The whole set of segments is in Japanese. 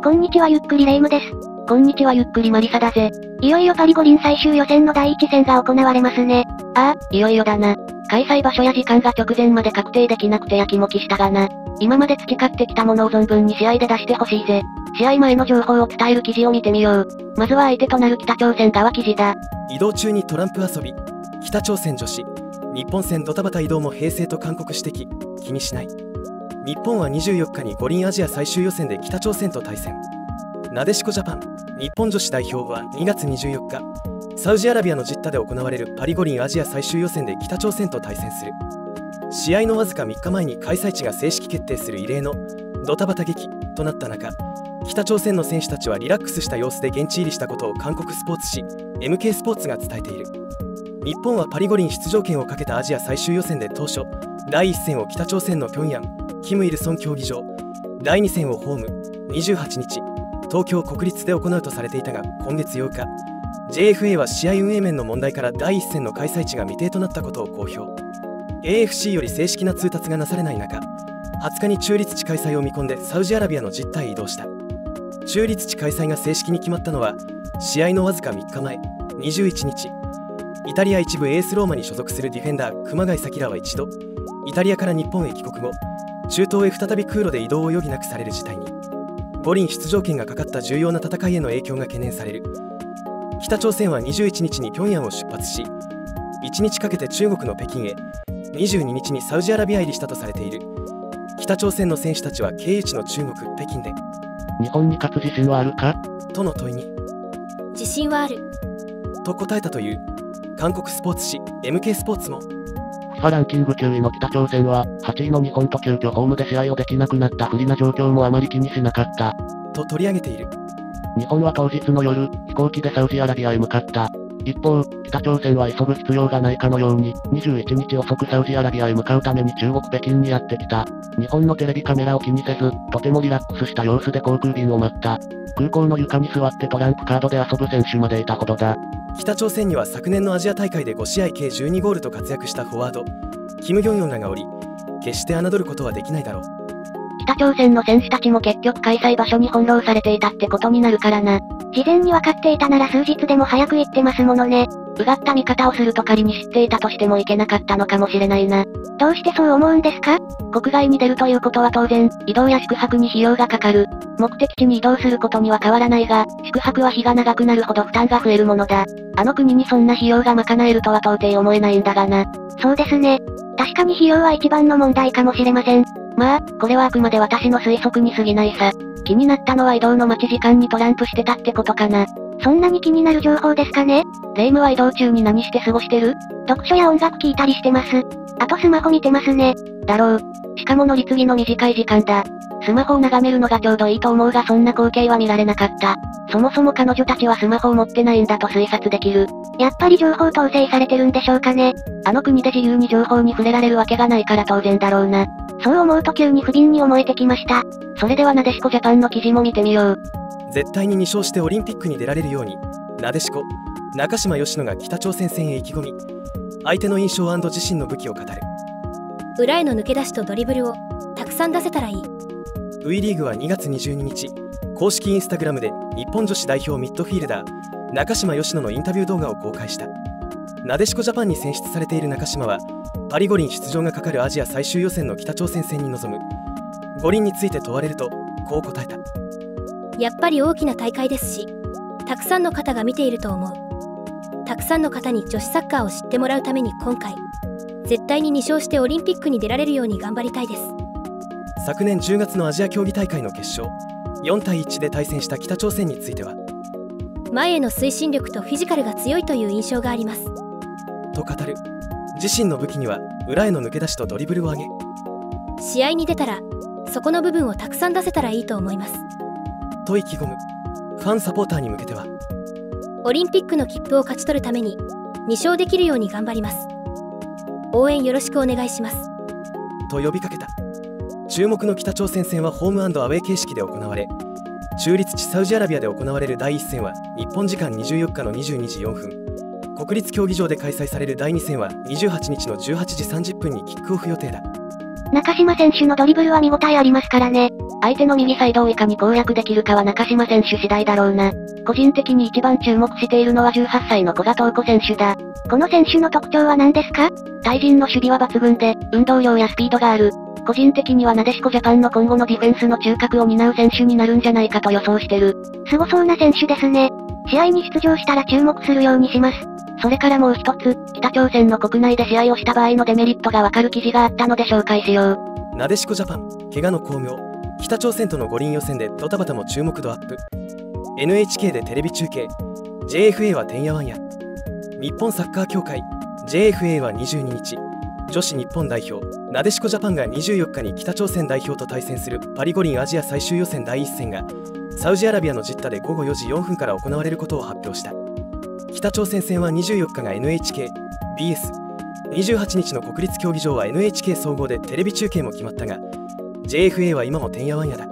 こんにちはゆっくりレ夢ムです。こんにちはゆっくりマリサだぜ。いよいよパリ五輪最終予選の第一戦が行われますね。ああ、いよいよだな。開催場所や時間が直前まで確定できなくてやきもきしたがな。今まで培ってきたものを存分に試合で出してほしいぜ。試合前の情報を伝える記事を見てみよう。まずは相手となる北朝鮮側記事だ。移動中にトランプ遊び。北朝鮮女子。日本戦ドタバタ移動も平成と韓国指摘。気にしない。日本は24日に五輪アジア最終予選で北朝鮮と対戦。なでしこジャパン。日本女子代表は2月24日。サウジアラビアのジッタで行われるパリ五輪アジア最終予選で北朝鮮と対戦する。試合のわずか3日前に開催地が正式決定する異例のドタバタ劇となった中北朝鮮の選手たちはリラックスした様子で現地入りしたことを韓国スポーツ紙 MK スポーツが伝えている。日本はパリ五輪出場権をかけたアジア最終予選で当初第1戦を北朝鮮の平壌キム・イルソン競技場。第2戦をホーム28日東京国立で行うとされていたが今月8日 JFA は試合運営面の問題から第1戦の開催地が未定となったことを公表。AFC より正式な通達がなされない中20日に中立地開催を見込んでサウジアラビアの実態移動した。中立地開催が正式に決まったのは試合のわずか3日前21日。イタリア一部エースローマに所属するディフェンダー熊谷咲らは一度イタリアから日本へ帰国後中東へ再び空路で移動を余儀なくされる事態に五輪出場権がかかった重要な戦いへの影響が懸念される。北朝鮮は21日に平壌を出発し1日かけて中国の北京へ22日にサウジアラビア入りしたとされている。北朝鮮の選手たちは経由地の中国北京で日本に勝つ自信はあるか？との問いに自信はある。と答えたという。韓国スポーツ紙 MK スポーツも FIFA ランキング9位の北朝鮮は、8位の日本と急遽ホームで試合をできなくなった不利な状況もあまり気にしなかった。と取り上げている。日本は当日の夜、飛行機でサウジアラビアへ向かった。一方、北朝鮮は急ぐ必要がないかのように、21日遅くサウジアラビアへ向かうために中国北京にやってきた。日本のテレビカメラを気にせず、とてもリラックスした様子で航空便を待った。空港の床に座ってトランプカードで遊ぶ選手までいたほどだ。北朝鮮には昨年のアジア大会で5試合計12ゴールと活躍したフォワード、キム・ギョンヨンらがおり、決して侮ることはできないだろう。北朝鮮の選手たちも結局開催場所に翻弄されていたってことになるからな。事前に分かっていたなら数日でも早く行ってますものね。うがった見方をすると仮に知っていたとしてもいけなかったのかもしれないな。どうしてそう思うんですか？国外に出るということは当然、移動や宿泊に費用がかかる。目的地に移動することには変わらないが、宿泊は日が長くなるほど負担が増えるものだ。あの国にそんな費用が賄えるとは到底思えないんだがな。そうですね。確かに費用は一番の問題かもしれません。まあ、これはあくまで私の推測に過ぎないさ。気になったのは移動の待ち時間にトランプしてたってことかな。そんなに気になる情報ですかね？レイムは移動中に何して過ごしてる？読書や音楽聴いたりしてます。あとスマホ見てますね。だろう。しかも乗り継ぎの短い時間だ。スマホを眺めるのがちょうどいいと思うがそんな光景は見られなかった。そもそも彼女たちはスマホを持ってないんだと推察できる。やっぱり情報統制されてるんでしょうかね？あの国で自由に情報に触れられるわけがないから当然だろうな。そう思うと急に不憫に思えてきました。それではなでしこジャパンの記事も見てみよう。絶対に2勝してオリンピックに出られるように、なでしこ、中島義乃が北朝鮮戦へ意気込み、相手の印象自身の武器を語る。裏への抜け出しとドリブルをたくさん出せたらいい。V リーグは2月22日、公式インスタグラムで日本女子代表ミッドフィールダー、中島義乃のインタビュー動画を公開した。なでしこジャパンに選出されている中島は、パリ五輪出場がかかるアジア最終予選の北朝鮮戦に臨む。五輪について問われると、こう答えた。やっぱり大きな大会ですし、たくさんの方が見ていると思う。たくさんの方に女子サッカーを知ってもらうために今回、絶対に2勝してオリンピックに出られるように頑張りたいです。昨年10月のアジア競技大会の決勝、4対1で対戦した北朝鮮については、前への推進力とフィジカルが強いという印象があります。と語る。自身の武器には裏への抜け出しとドリブルを上げ試合に出たらそこの部分をたくさん出せたらいいと思いますと意気込む。ファンサポーターに向けては。オリンピックの切符を勝ち取るために2勝できるように頑張ります。応援よろしくお願いします。と呼びかけた。注目の北朝鮮戦はホームアウェー形式で行われ中立地サウジアラビアで行われる第1戦は日本時間24日の22時4分。国立競技場で開催される第2戦は28日の18時30分にキックオフ予定だ中島選手のドリブルは見応えありますからね。相手の右サイドをいかに攻略できるかは中島選手次第だろうな。個人的に一番注目しているのは18歳の小賀東子選手だ。この選手の特徴は何ですか？対人の守備は抜群で、運動量やスピードがある。個人的にはなでしこジャパンの今後のディフェンスの中核を担う選手になるんじゃないかと予想してる。凄そうな選手ですね。試合に出場したら注目するようにします。それからもう一つ、北朝鮮の国内で試合をした場合のデメリットがわかる記事があったので紹介しよう。なでしこジャパン、怪我の巧妙。北朝鮮との五輪予選でドタバタも注目度アップ。NHK でテレビ中継。JFA はてんやわんや。日本サッカー協会。JFA は22日。女子日本代表、なでしこジャパンが24日に北朝鮮代表と対戦するパリ五輪アジア最終予選第1戦が、サウジアラビアのジッタで午後4時4分から行われることを発表した。北朝鮮戦は24日が NHK、BS、28日の国立競技場は NHK 総合でテレビ中継も決まったが、JFA は今もてんやわんやだ。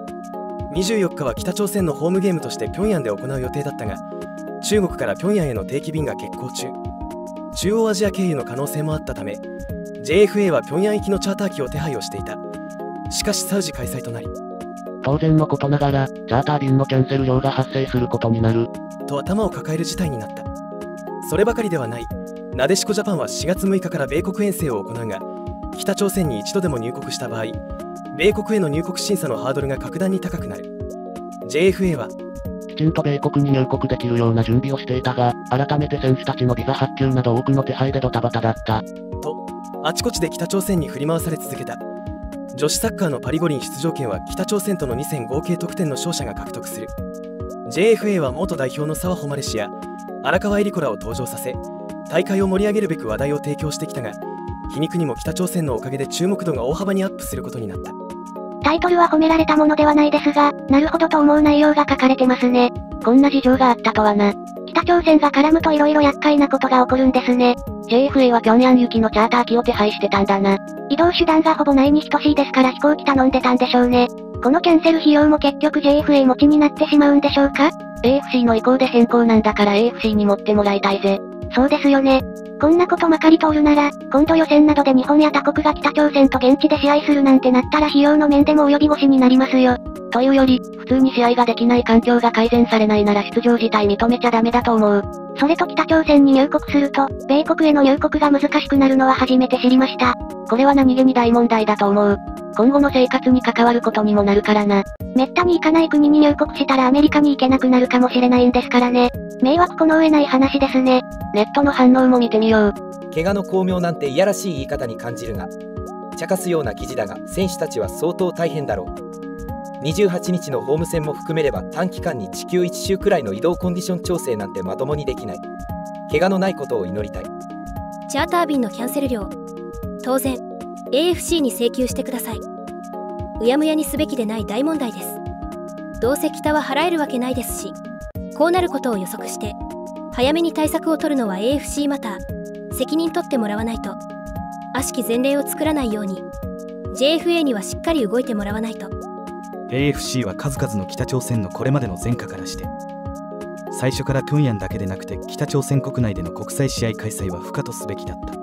24日は北朝鮮のホームゲームとして平壌で行う予定だったが、中国から平壌への定期便が欠航中。中央アジア経由の可能性もあったため、JFA は平壌行きのチャーター機を手配をしていた。しかしサウジ開催となり、当然のことながら、チャーター便のキャンセル料が発生することになる。と頭を抱える事態になった。そればかりではない。なでしこジャパンは4月6日から米国遠征を行うが、北朝鮮に一度でも入国した場合、米国への入国審査のハードルが格段に高くなる。JFA は、きちんと米国に入国できるような準備をしていたが、改めて選手たちのビザ発給など多くの手配でドタバタだった。と、あちこちで北朝鮮に振り回され続けた。女子サッカーのパリ五輪出場権は北朝鮮との2戦合計得点の勝者が獲得する。JFA は元代表の沢穂マレシア、荒川エリコラを登場させ大会を盛り上げるべく話題を提供してきたが皮肉にも北朝鮮のおかげで注目度が大幅にアップすることになった。タイトルは褒められたものではないですがなるほどと思う内容が書かれてますね。こんな事情があったとはな。北朝鮮が絡むと色々厄介なことが起こるんですね。JFA は平壌行きのチャーター機を手配してたんだな。移動手段がほぼないに等しいですから飛行機頼んでたんでしょうね。このキャンセル費用も結局 JFA 持ちになってしまうんでしょうか？AFC の意向で変更なんだから AFC に持ってもらいたいぜ。そうですよね。こんなことまかり通るなら、今度予選などで日本や他国が北朝鮮と現地で試合するなんてなったら費用の面でも及び腰になりますよ。というより、普通に試合ができない環境が改善されないなら出場自体認めちゃダメだと思う。それと北朝鮮に入国すると、米国への入国が難しくなるのは初めて知りました。これは何気に大問題だと思う。今後の生活に関わることにもなるからな。めったに行かない国に入国したらアメリカに行けなくなるかもしれないんですからね。迷惑この上ない話ですね。ネットの反応も見てみよう。怪我の巧妙なんていやらしい言い方に感じるが、茶化すような記事だが、選手たちは相当大変だろう。28日のホーム戦も含めれば短期間に地球1周くらいの移動コンディション調整なんてまともにできない。怪我のないことを祈りたい。チャーター便のキャンセル料。当然、AFC に請求してください。うやむやにすべきでない大問題です。どうせ北は払えるわけないですし、こうなることを予測して、早めに対策を取るのは AFC また、責任取ってもらわないと、悪しき前例を作らないように、JFA にはしっかり動いてもらわないと。AFC は数々の北朝鮮のこれまでの前科からして、最初から平壌だけでなくて北朝鮮国内での国際試合開催は不可とすべきだった。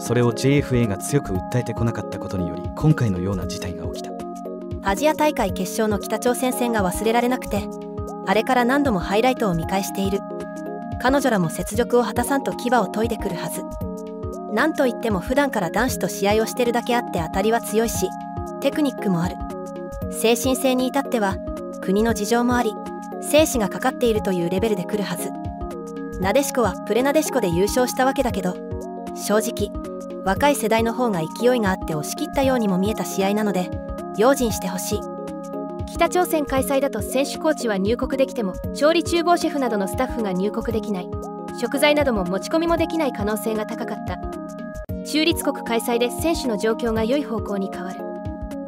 それを JFA が強く訴えてこなかったことにより今回のような事態が起きたアジア大会決勝の北朝鮮戦が忘れられなくてあれから何度もハイライトを見返している。彼女らも雪辱を果たさんと牙を研いでくるはず。なんといっても普段から男子と試合をしてるだけあって当たりは強いしテクニックもある。精神性に至っては国の事情もあり生死がかかっているというレベルで来るはず。なでしこはプレなでしこで優勝したわけだけど正直若い世代の方が勢いがあって押し切ったようにも見えた試合なので用心してほしい。北朝鮮開催だと選手コーチは入国できても調理厨房シェフなどのスタッフが入国できない。食材なども持ち込みもできない可能性が高かった。中立国開催で選手の状況が良い方向に変わる。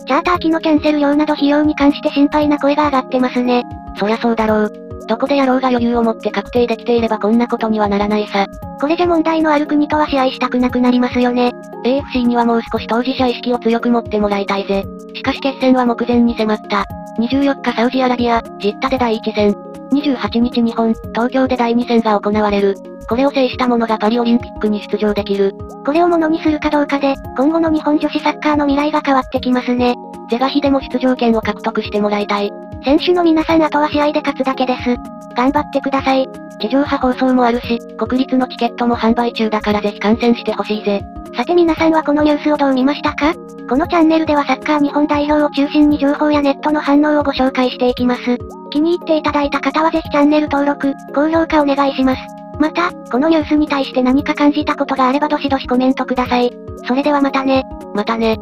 チャーター機のキャンセル料など費用に関して心配な声が上がってますね。そりゃそうだろうどこでやろうが余裕を持って確定できていればこんなことにはならないさ。これじゃ問題のある国とは試合したくなくなりますよね。AFC にはもう少し当事者意識を強く持ってもらいたいぜ。しかし決戦は目前に迫った。24日サウジアラビア、ジッタで第1戦。28日日本、東京で第2戦が行われる。これを制した者がパリオリンピックに出場できる。これをものにするかどうかで、今後の日本女子サッカーの未来が変わってきますね。是が非でも出場権を獲得してもらいたい。選手の皆さんあとは試合で勝つだけです。頑張ってください。地上波放送もあるし、国立のチケットも販売中だからぜひ観戦してほしいぜ。さて皆さんはこのニュースをどう見ましたか？このチャンネルではサッカー日本代表を中心に情報やネットの反応をご紹介していきます。気に入っていただいた方はぜひチャンネル登録、高評価お願いします。また、このニュースに対して何か感じたことがあればどしどしコメントください。それではまたね。またね。